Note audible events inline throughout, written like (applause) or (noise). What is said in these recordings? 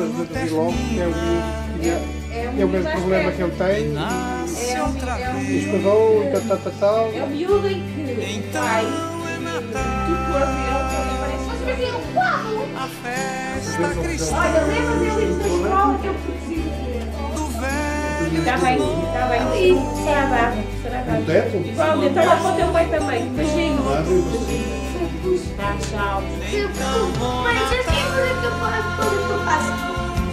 Ano de de logo que é o que é, É, é é o mesmo problema que eu tenho. É um- é um- vez. Estudou e tal, tal, tal, tal. É o miúdo em que Então vai é Natal, tudo a ver e aparece. Mas vai ver um quadro. a festa cristã Olha, lembra deles da escola que eu velho. Está bem, está bem. Será dado. Será? Igual, então lá para o teu pai também. Beijinho. Beijinho. Tchau. Mãe, já quem fazer que eu faço tudo que eu faço?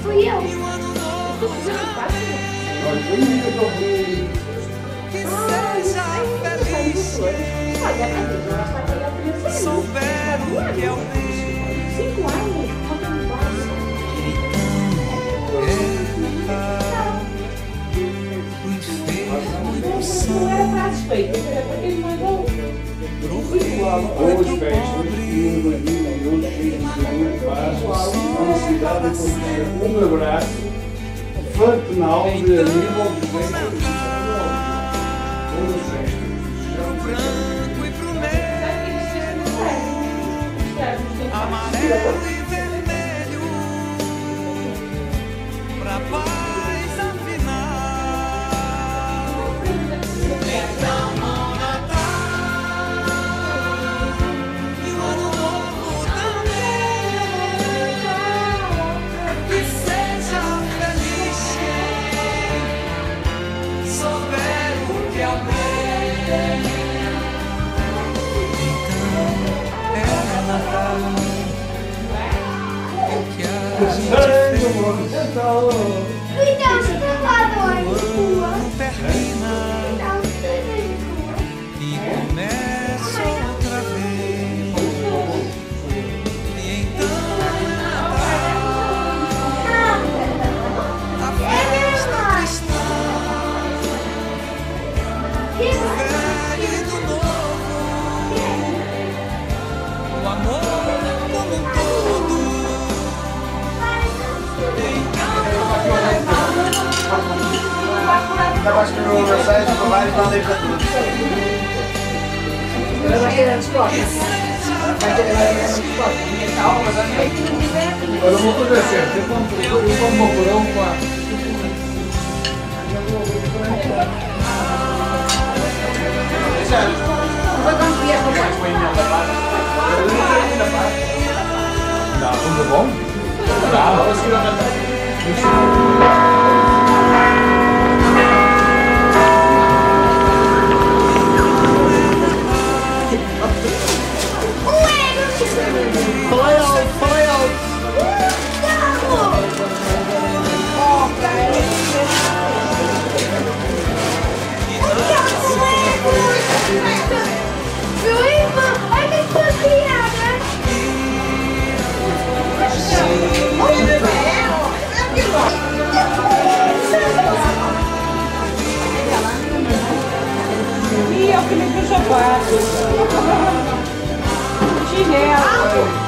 Fui eu. Fazendo eu há três anos. Souber o que é o bem. Cinco anos. Não era frases feitas, era para quem mandou. Hoje, festas, e um bandido, e outros cheios de saúde, paz, felicidade e confiança. Um abraço fraternal de amigo ao desenho. Boas festas. branco e pro no amarelo e Então, escavador de rua. termina Então, escavador de rua. e começa outra vez. E então é Natal, a festa cristã, Estava a escrever uma mensagem para vários, mandei para todos. Olha, uma coisa é certa, eu compro, eu compro um porão, pá. Dá, tudo bom? Dá, vamos seguir a sapatos. Chinelo.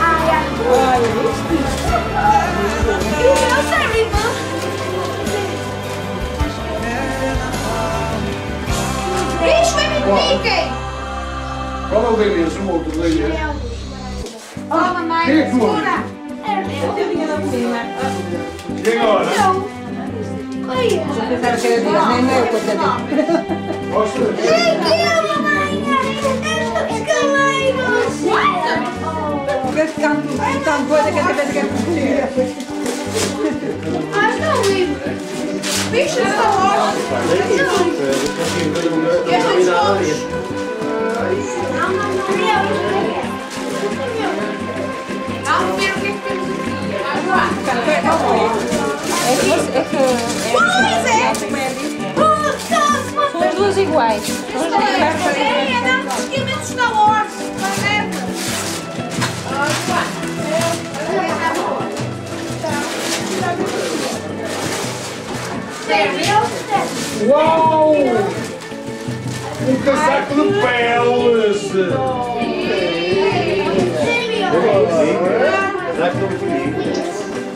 Olha, E o meu serve, irmão? Bicho, me Mickey! Qual é o beleza? O outro beleza? Ó, mamãe, é segura! Olha! Gosta? Aqui, ó, mamãe! Os caleiros! Ah, estão livres! Bicho, essa loja! Essas lojas! Uau! Um casaco de peles!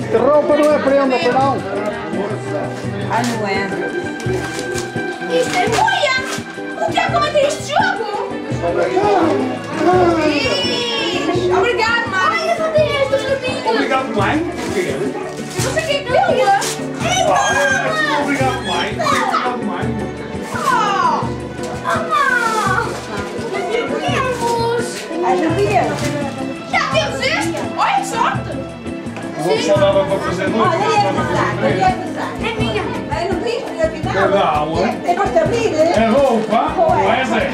Que? Que roupa não é prenda, pois não? Ai, não é. Isto é boia! O que é que comenta este jogo? Obrigado, Mari. Ai, eu só tenho estas. Obrigado, mãe. Não sei quem é que para fazer noite. Olha, não é É. É minha. Ai, não porque afinal. É da aula. Tem gosto de abrir, né? É roupa. Não é, Zé?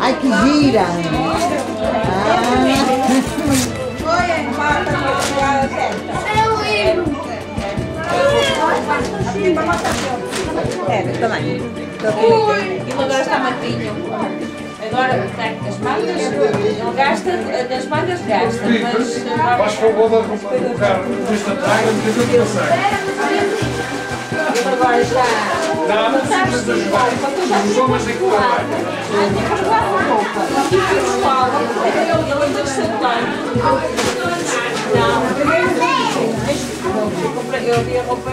Ai, que tem que também. Ele agora está matinho. Agora as mangas, ele gasta, das mangas gasta, mas Faz favor de colocar nesta praia, porque eu não sei. ele agora está. Não, não precisas de ajudar. Os homens é que trabalham. E foi pessoal, ele ainda celular. Não, eu comprei, eu vi a roupa.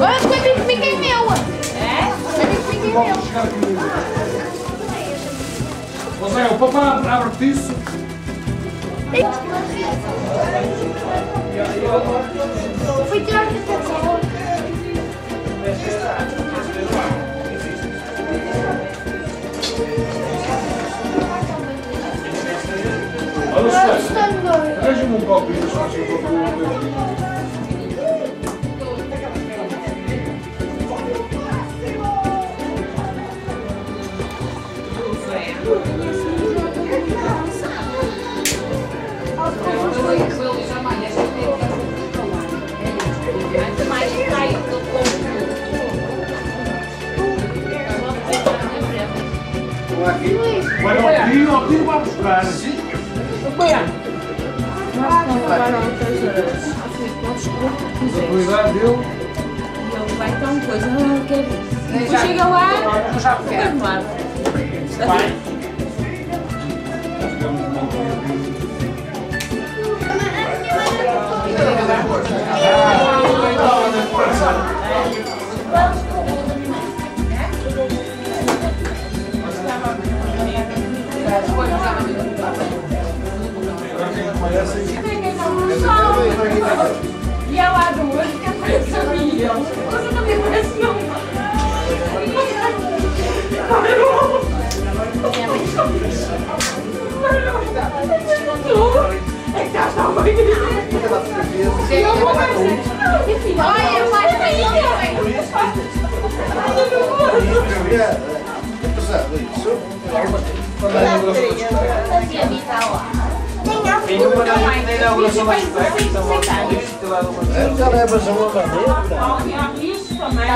Olha, o piquenique é meu. É? O piquenique é meu. Ô Zé, o papai abre-te isso. Fui tirar o piquenique. Olha só. Arranja-me um copinho, só se eu vou Vai ao tiro, ao tiro vai buscar. A qualidade dele. Ele vai tão coisa, ah, quero. Depois chega lá, quero lá. E a lá do que a mim. Você não me conhece não. É que tão bem. Eu vou Enfim, olha, faz bem. (laughs) Tem uma na inauguração mais perto, então vamos lá no Já levas a mão Isso também.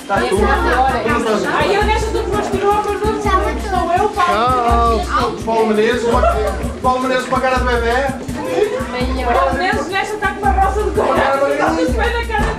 Está tudo. Aí eu deixo tudo para os quilômetros, sou eu, Paulo. Paulo Menezes, uma- Paulo Menezes com a cara de bebê. Pelo menos nesta está com uma roça bem na cara